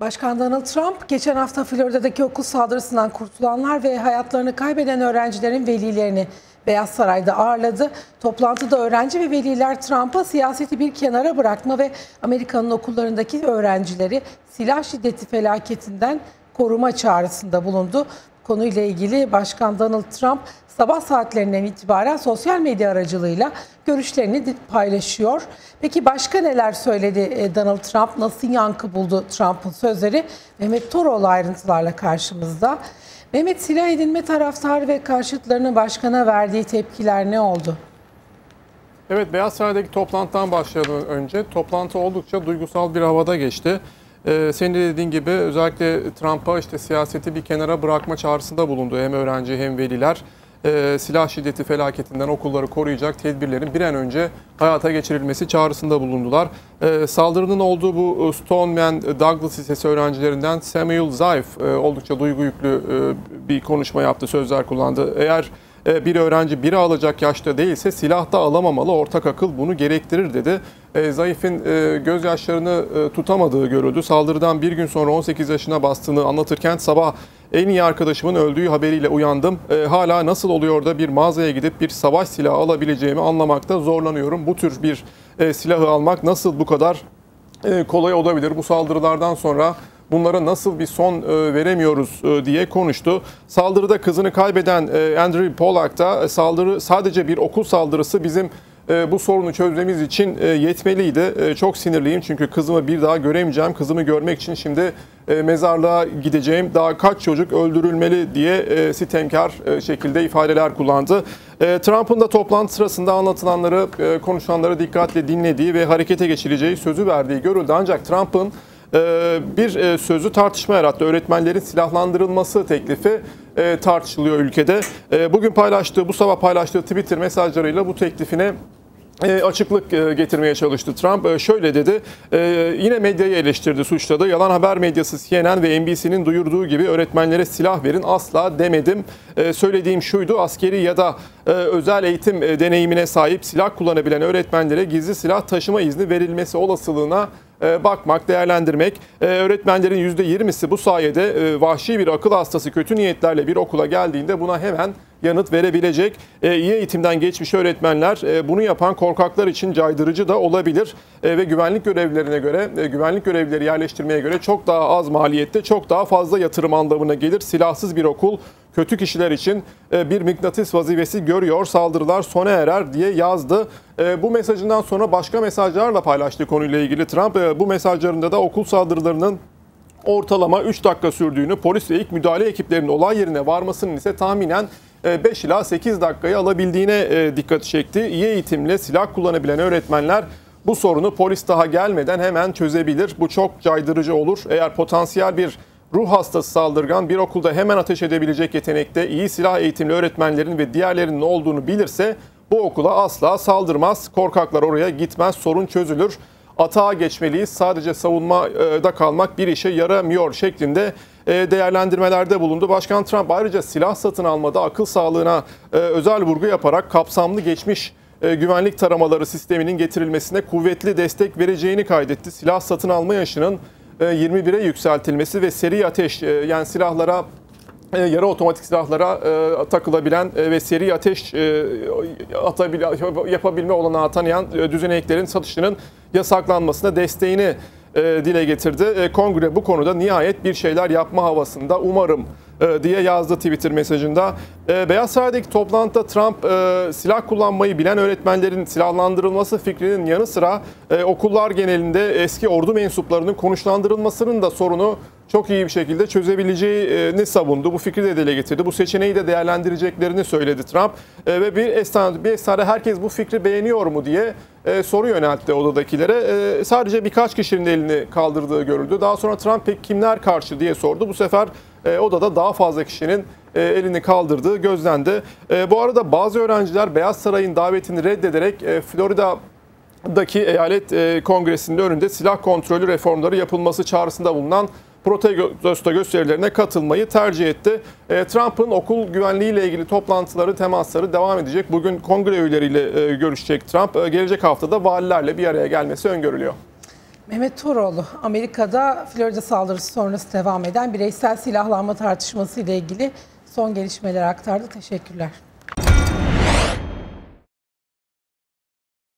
Başkan Donald Trump geçen hafta Florida'daki okul saldırısından kurtulanlar ve hayatlarını kaybeden öğrencilerin velilerini Beyaz Saray'da ağırladı. Toplantıda öğrenci ve veliler Trump'a siyaseti bir kenara bırakma ve Amerika'nın okullarındaki öğrencileri silah şiddeti felaketinden koruma çağrısında bulundu. Konuyla ilgili Başkan Donald Trump sabah saatlerinden itibaren sosyal medya aracılığıyla görüşlerini paylaşıyor. Peki başka neler söyledi e, Donald Trump? Nasıl yankı buldu Trump'ın sözleri? Mehmet Toroğlu ayrıntılarla karşımızda. Mehmet silah edinme taraftarı ve karşıtlarının başkana verdiği tepkiler ne oldu? Evet Beyaz Saray'daki toplantıdan başlayalım önce. Toplantı oldukça duygusal bir havada geçti. Ee, senin de dediğin gibi özellikle Trump'a işte siyaseti bir kenara bırakma çağrısında bulundu hem öğrenci hem veliler. Ee, silah şiddeti felaketinden okulları koruyacak tedbirlerin bir an önce hayata geçirilmesi çağrısında bulundular. Ee, saldırının olduğu bu Stoneman Douglas Lisesi öğrencilerinden Samuel Zaif e, oldukça duygu yüklü e, bir konuşma yaptı, sözler kullandı. Eğer e, bir öğrenci biri alacak yaşta değilse silah da alamamalı. Ortak akıl bunu gerektirir dedi. E, Zayıf'in e, gözyaşlarını tutamadığı görüldü. Saldırıdan bir gün sonra 18 yaşına bastığını anlatırken sabah en iyi arkadaşımın öldüğü haberiyle uyandım. Hala nasıl oluyor da bir mağazaya gidip bir savaş silahı alabileceğimi anlamakta zorlanıyorum. Bu tür bir silahı almak nasıl bu kadar kolay olabilir? Bu saldırılardan sonra bunlara nasıl bir son e, veremiyoruz e, diye konuştu. Saldırıda kızını kaybeden e, Andrew Pollack da saldırı sadece bir okul saldırısı bizim bu sorunu çözmemiz için yetmeliydi. Çok sinirliyim çünkü kızımı bir daha göremeyeceğim. Kızımı görmek için şimdi mezarlığa gideceğim. Daha kaç çocuk öldürülmeli diye sitemkar şekilde ifadeler kullandı. Trump'ın da toplantı sırasında anlatılanları, konuşanları dikkatle dinlediği ve harekete geçireceği sözü verdiği görüldü. Ancak Trump'ın bir e, sözü tartışma yarattı. Öğretmenlerin silahlandırılması teklifi e, tartışılıyor ülkede. E, bugün paylaştığı, bu sabah paylaştığı Twitter mesajlarıyla bu teklifine açıklık getirmeye çalıştı Trump. Şöyle dedi, yine medyayı eleştirdi, suçladı. Yalan haber medyası CNN ve NBC'nin duyurduğu gibi öğretmenlere silah verin asla demedim. Söylediğim şuydu, askeri ya da özel eğitim deneyimine sahip silah kullanabilen öğretmenlere gizli silah taşıma izni verilmesi olasılığına bakmak, değerlendirmek. E, öğretmenlerin %20'si bu sayede e, vahşi bir akıl hastası kötü niyetlerle bir okula geldiğinde buna hemen yanıt verebilecek. iyi eğitimden geçmiş öğretmenler bunu yapan korkaklar için caydırıcı da olabilir. ve güvenlik görevlilerine göre, güvenlik görevlileri yerleştirmeye göre çok daha az maliyette, çok daha fazla yatırım anlamına gelir. Silahsız bir okul kötü kişiler için e, bir mıknatıs vazifesi görüyor. Saldırılar sona erer diye yazdı. E, bu mesajından sonra başka mesajlarla paylaştı konuyla ilgili Trump. E, bu mesajlarında da okul saldırılarının ortalama 3 dakika sürdüğünü, polis ve ilk müdahale ekiplerinin olay yerine varmasının ise tahminen 5 ila 8 dakikayı alabildiğine dikkat çekti. İyi eğitimle silah kullanabilen öğretmenler bu sorunu polis daha gelmeden hemen çözebilir. Bu çok caydırıcı olur. Eğer potansiyel bir ruh hastası saldırgan bir okulda hemen ateş edebilecek yetenekte iyi silah eğitimli öğretmenlerin ve diğerlerinin olduğunu bilirse bu okula asla saldırmaz. Korkaklar oraya gitmez, sorun çözülür. Atağa geçmeliyiz. Sadece savunmada kalmak bir işe yaramıyor şeklinde e, değerlendirmelerde bulundu. Başkan Trump ayrıca silah satın almada akıl sağlığına e, özel vurgu yaparak kapsamlı geçmiş e, güvenlik taramaları sisteminin getirilmesine kuvvetli destek vereceğini kaydetti. Silah satın alma yaşının 21'e yükseltilmesi ve seri ateş e, yani silahlara e, yarı otomatik silahlara e, takılabilen ve seri ateş yapabilme olanağı tanıyan düzeneklerin satışının yasaklanmasına desteğini dile getirdi. Kongre bu konuda nihayet bir şeyler yapma havasında umarım diye yazdı Twitter mesajında. Beyaz Saray'daki toplantıda Trump silah kullanmayı bilen öğretmenlerin silahlandırılması fikrinin yanı sıra okullar genelinde eski ordu mensuplarının konuşlandırılmasının da sorunu çok iyi bir şekilde çözebileceğini savundu. Bu fikri de dile getirdi. Bu seçeneği de değerlendireceklerini söyledi Trump. Ve bir esnada, bir esnada herkes bu fikri beğeniyor mu diye soru yöneltti odadakilere. Sadece birkaç kişinin elini kaldırdığı görüldü. Daha sonra Trump pek kimler karşı diye sordu. Bu sefer odada daha fazla kişinin elini kaldırdığı gözlendi. Bu arada bazı öğrenciler Beyaz Saray'ın davetini reddederek Florida daki eyalet kongresinin önünde silah kontrolü reformları yapılması çağrısında bulunan protesto gösterilerine katılmayı tercih etti. E, Trump'ın okul güvenliğiyle ilgili toplantıları, temasları devam edecek. Bugün kongre üyeleriyle e, görüşecek Trump. E, gelecek haftada valilerle bir araya gelmesi öngörülüyor. Mehmet Toroğlu, Amerika'da Florida saldırısı sonrası devam eden bireysel silahlanma tartışması ile ilgili son gelişmeleri aktardı. Teşekkürler.